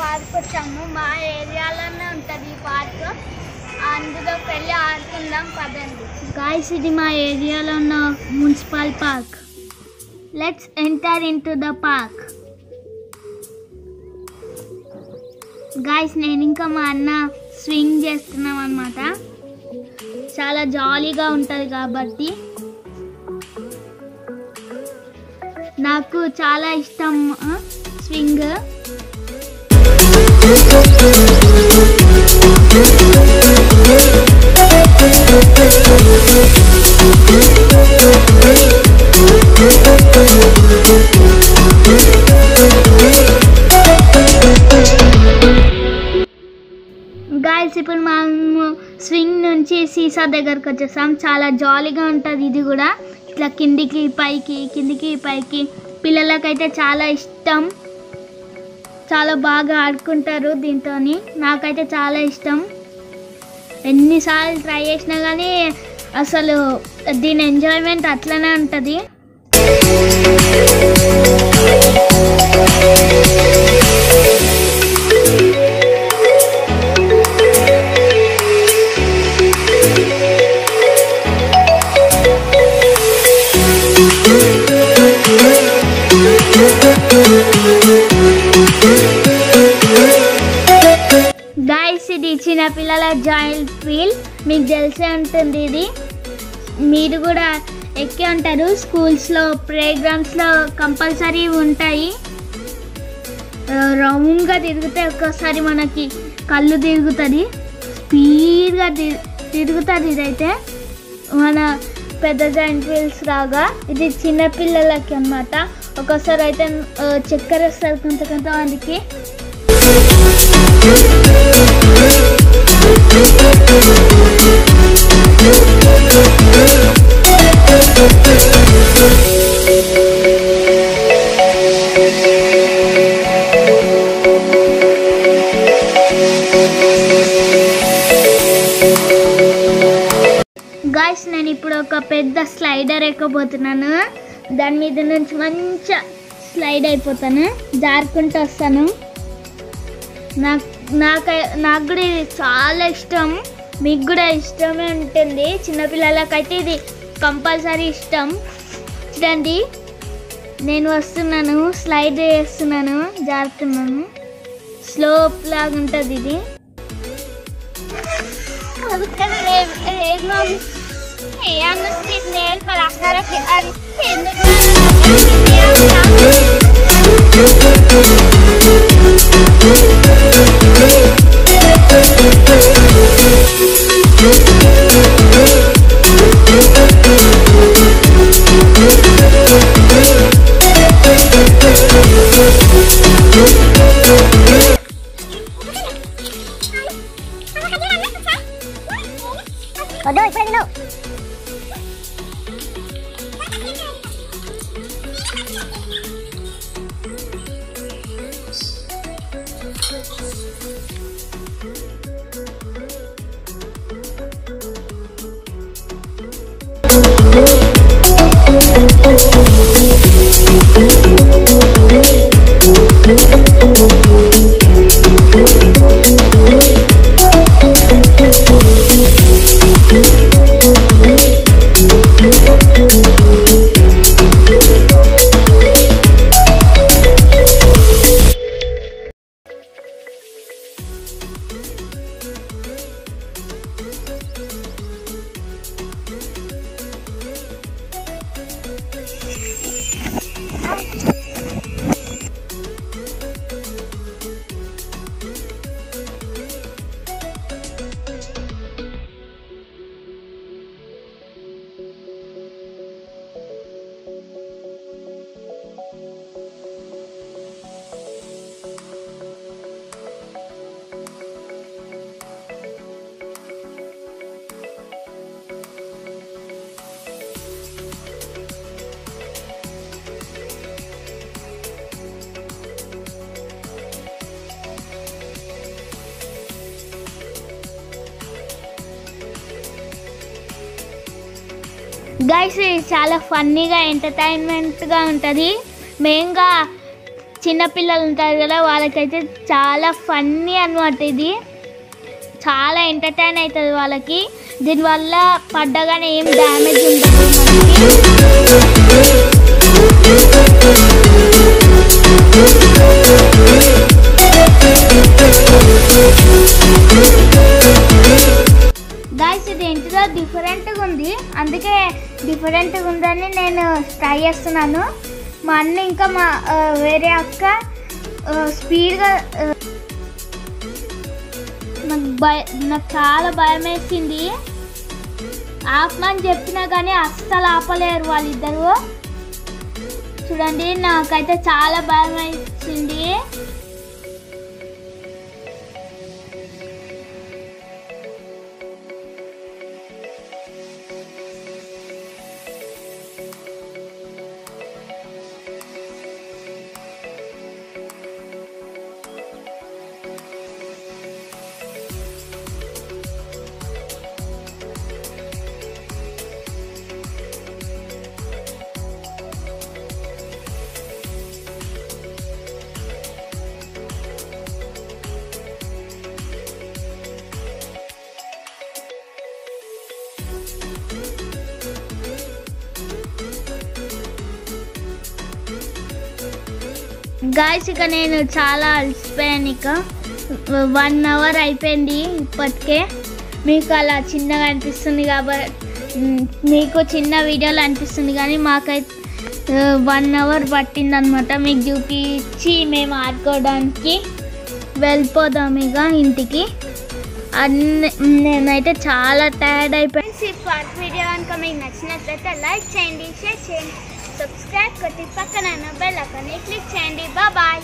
Park వచ్చాము. మా ఏరియాలోనే ఉంటుంది ఈ పార్క్. అందులోకి వెళ్ళి ఆడుకుందాం పదండి. గాయస్ ఇది మా ఏరియాలో ఉన్న municipal park. Let's enter into the park guys నేను ఇంకా మా అన్న స్వింగ్ చేస్తున్నాం అనమాట చాలా జాలీగా ఉంటుంది కాబట్టి నాకు చాలా ఇష్టం స్వింగ్ గాయస్ ఇప్పుడు మనము స్వింగ్ నుంచి సీసా దగ్గరకు వచ్చేసాం చాలా జాలీగా ఉంటుంది ఇది కూడా. ఇట్లా కిందికి పైకి కిందికి పైకి. పిల్లలకైతే చాలా ఇష్టం. చాలా బాగా ఆడుకుంటారు దీంతో నాకైతే చాలా ఇష్టం. ఎన్నిసార్లు ట్రై చేసినా కానీ అసలు దీని ఎంజాయ్మెంట్ అట్లనే ఉంటుంది. గాయస్ చిన్న పిల్లల జాయింట్ వీల్ మీకు తెలిసే ఉంటుంది ఇది. మీరు కూడా ఎక్కి ఉంటారు. స్కూల్స్లో ప్లేగ్రౌండ్స్లో కంపల్సరీ ఉంటాయి. రౌండ్గా తిరిగితే ఒక్కసారి మనకి కళ్ళు తిరుగుతుంది. స్పీడ్గా తిరుగుతుంది ఇదైతే. మన పెద్ద జాయింట్ వీల్స్ రాగా ఇది చిన్న పిల్లలకి అన్నమాట. ఒకసారి అయితే చక్కెర వస్తారు కొంత కొంతమందికి గాయస్ నేను ఇప్పుడు ఒక పెద్ద స్లైడర్ ఎక్కబోతున్నాను దాని మీద నుంచి మంచిగా స్లైడ్ అయిపోతాను. జారుకుంటూ వస్తాను. నాకు నాకు నాకు కూడా ఇది చాలా ఇష్టం. మీకు కూడా ఇష్టమే ఉంటుంది. చిన్నపిల్లలకైతే ఇది కంపల్సరీ ఇష్టం. చూడండి. నేను వస్తున్నాను. స్లైడ్ చేస్తున్నాను జారుతున్నాను. స్లోప్ లాగా ఉంటుంది ఇది ఎందుకు? గైస్ ఇది చాలా ఫన్నీగా ఎంటర్టైన్మెంట్గా ఉంటుంది. మెయిన్గా చిన్నపిల్లలు ఉంటారు కదా వాళ్ళకైతే చాలా ఫన్నీ అనమాట ఇది. చాలా ఎంటర్టైన్ అవుతుంది వాళ్ళకి. దీనివల్ల పడ్డగానే ఏం డ్యామేజ్ ఉండదు మనకి. డిఫరెంట్గా ఉందని నేను ట్రై చేస్తున్నాను. మా అన్న ఇంకా మా వేరే అక్క స్పీడ్గా నాకు భయ నాకు చాలా భయం వేసింది. ఆపమని చెప్పినా కానీ అస్సలు ఆపలేరు వాళ్ళిద్దరు. చూడండి నాకైతే చాలా భయం వేసింది. గాయస్ ఇక నేను చాలా అలసిపోయాను ఇక. వన్ అవర్ అయిపోయింది ఇప్పటికే. మీకు అలా చిన్నగా అనిపిస్తుంది కాబట్టి మీకు చిన్న వీడియోలు అనిపిస్తుంది కానీ మాకైతే వన్ అవర్ పట్టిందనమాట. మీకు చూపించి మేము ఆడుకోవడానికి వెళ్ళిపోదాం ఇక ఇంటికి. అన్ని నేనైతే చాలా టైర్డ్ అయిపోయింది ఈ వీడియో కనుక మీకు నచ్చినట్లయితే లైక్ చేయండి షేర్ చేయండి. సబ్స్క్రైబ్ కొట్టి పక్కన బెల్ అక్కని క్లిక్ చేయండి బాయ్